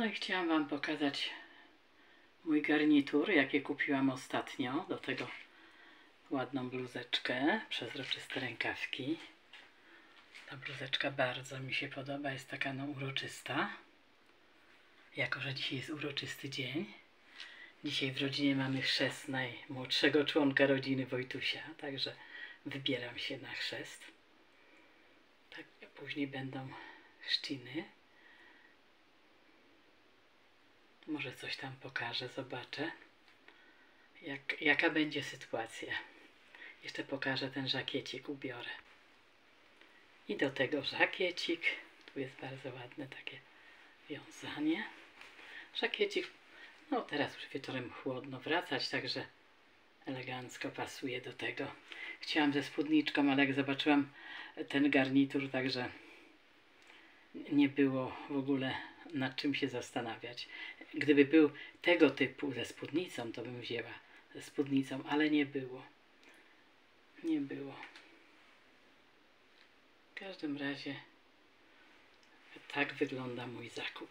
No i chciałam Wam pokazać mój garnitur, jaki kupiłam ostatnio. Do tego ładną bluzeczkę, przezroczyste rękawki. Ta bluzeczka bardzo mi się podoba, jest taka no uroczysta. Jako, że dzisiaj jest uroczysty dzień. Dzisiaj w rodzinie mamy chrzest najmłodszego członka rodziny Wojtusia, także wybieram się na chrzest. Tak, później będą chrzciny. Może coś tam pokażę, zobaczę. Jak, jaka będzie sytuacja. Jeszcze pokażę ten żakiecik, ubiorę. I do tego żakiecik. Tu jest bardzo ładne takie wiązanie. Żakiecik, no teraz już wieczorem chłodno wracać, także elegancko pasuje do tego. Chciałam ze spódniczką, ale jak zobaczyłam ten garnitur, także nie było w ogóle nad czym się zastanawiać. Gdyby był tego typu ze spódnicą, to bym wzięła ze spódnicą, ale nie było. Nie było. W każdym razie tak wygląda mój zakup.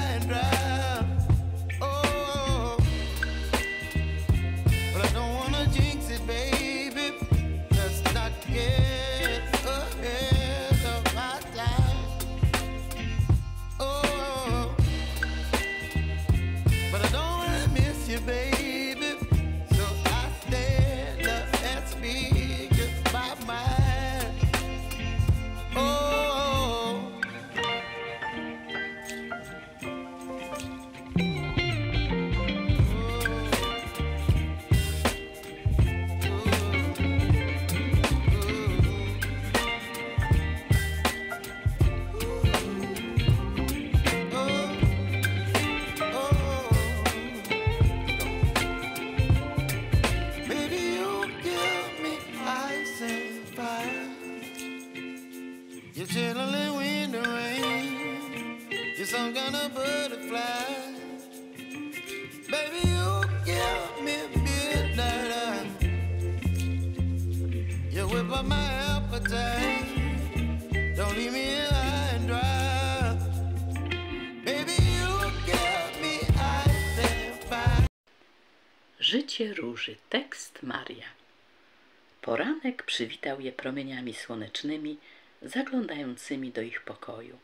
You whip my appetite. Don't leave me dry. Baby, you me. Życie róży. Tekst Maria. Poranek przywitał je promieniami słonecznymi, zaglądającymi do ich pokoju.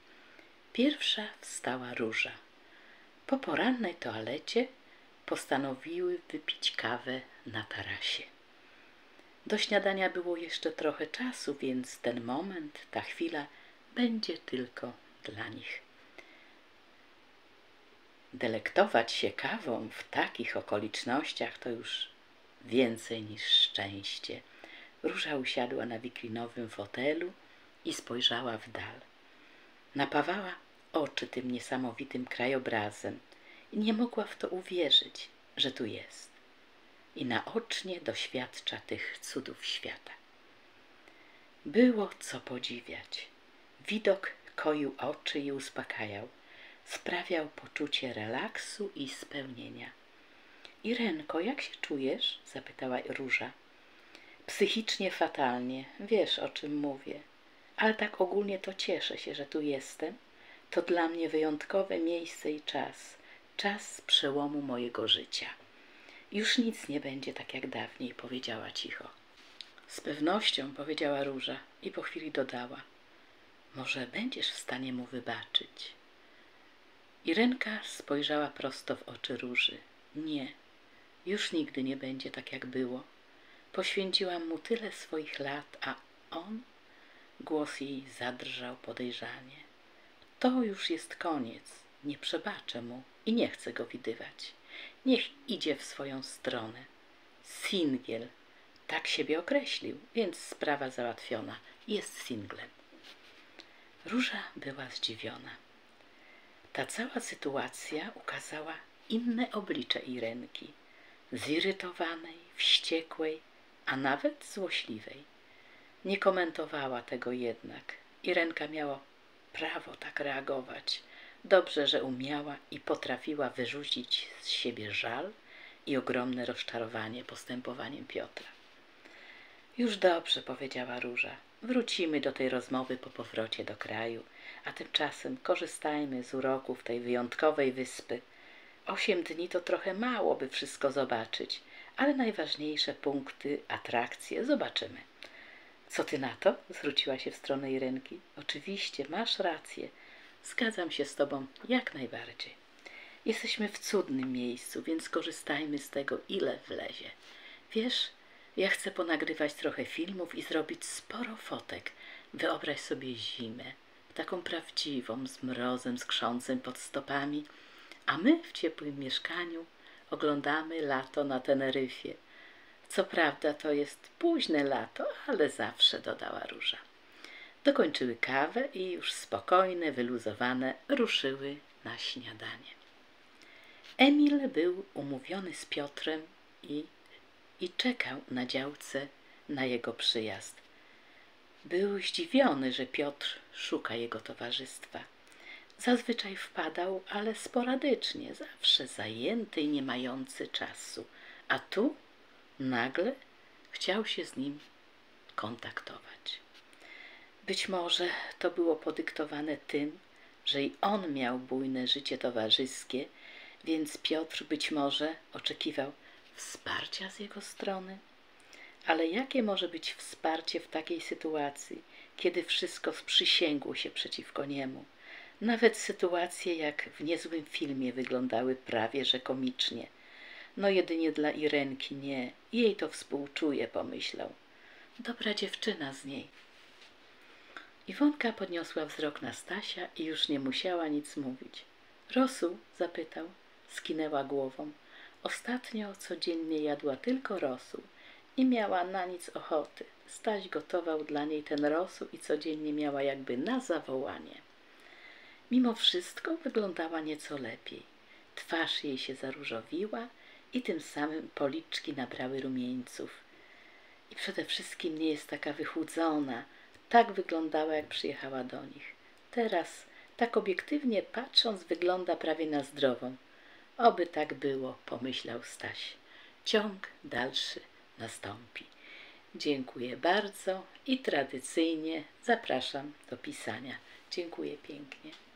Pierwsza wstała róża. Po porannej toalecie postanowiły wypić kawę na tarasie. Do śniadania było jeszcze trochę czasu, więc ten moment, ta chwila będzie tylko dla nich. delektować się kawą w takich okolicznościach to już więcej niż szczęście. Róża usiadła na wiklinowym fotelu i spojrzała w dal. Napawała oczy tym niesamowitym krajobrazem i nie mogła w to uwierzyć, że tu jest. I naocznie doświadcza tych cudów świata. Było co podziwiać. Widok koił oczy i uspokajał. Sprawiał poczucie relaksu i spełnienia. Irenko, jak się czujesz? zapytała Róża. Psychicznie fatalnie, wiesz o czym mówię. Ale tak ogólnie to cieszę się, że tu jestem. To dla mnie wyjątkowe miejsce i czas. Czas przełomu mojego życia. Już nic nie będzie tak jak dawniej, powiedziała cicho. Z pewnością, powiedziała Róża i po chwili dodała. Może będziesz w stanie mu wybaczyć. Irenka spojrzała prosto w oczy Róży. Nie, już nigdy nie będzie tak jak było. Poświęciłam mu tyle swoich lat, a on? Głos jej zadrżał podejrzanie. To już jest koniec. Nie przebaczę mu i nie chcę go widywać. Niech idzie w swoją stronę. Singiel. Tak siebie określił, więc sprawa załatwiona. Jest singlem. Róża była zdziwiona. Ta cała sytuacja ukazała inne oblicze Irenki. Zirytowanej, wściekłej, a nawet złośliwej. Nie komentowała tego jednak. Irenka miała prawo tak reagować. Dobrze, że umiała i potrafiła wyrzucić z siebie żal i ogromne rozczarowanie postępowaniem Piotra. Już dobrze, powiedziała Róża. Wrócimy do tej rozmowy po powrocie do kraju, a tymczasem korzystajmy z uroków tej wyjątkowej wyspy. Osiem dni to trochę mało, by wszystko zobaczyć, ale najważniejsze punkty, atrakcje zobaczymy. Co ty na to? Zwróciła się w stronę Irenki. Oczywiście, masz rację. Zgadzam się z tobą jak najbardziej. Jesteśmy w cudnym miejscu, więc korzystajmy z tego, ile wlezie. Wiesz, ja chcę ponagrywać trochę filmów i zrobić sporo fotek. Wyobraź sobie zimę, taką prawdziwą, z mrozem skrzącym pod stopami, a my w ciepłym mieszkaniu oglądamy lato na Teneryfie. Co prawda to jest późne lato, ale zawsze dodała Róża. Dokończyły kawę i już spokojne, wyluzowane ruszyły na śniadanie. Emil był umówiony z Piotrem i, i czekał na działce na jego przyjazd. Był zdziwiony, że Piotr szuka jego towarzystwa. Zazwyczaj wpadał, ale sporadycznie, zawsze zajęty i nie mający czasu. A tu nagle chciał się z nim kontaktować. Być może to było podyktowane tym, że i on miał bujne życie towarzyskie, więc Piotr być może oczekiwał wsparcia z jego strony. Ale jakie może być wsparcie w takiej sytuacji, kiedy wszystko sprzysięgło się przeciwko niemu? Nawet sytuacje jak w niezłym filmie wyglądały prawie że komicznie. No jedynie dla Irenki nie. Jej to współczuje, pomyślał. Dobra dziewczyna z niej. Iwonka podniosła wzrok na Stasia i już nie musiała nic mówić. Rosół? zapytał. Skinęła głową. Ostatnio codziennie jadła tylko rosół i miała na nic ochoty. Staś gotował dla niej ten rosół i codziennie miała jakby na zawołanie. Mimo wszystko wyglądała nieco lepiej. Twarz jej się zaróżowiła i tym samym policzki nabrały rumieńców. I przede wszystkim nie jest taka wychudzona. Tak wyglądała, jak przyjechała do nich. Teraz, tak obiektywnie patrząc, wygląda prawie na zdrową. Oby tak było, pomyślał Staś. Ciąg dalszy nastąpi. Dziękuję bardzo i tradycyjnie zapraszam do pisania. Dziękuję pięknie.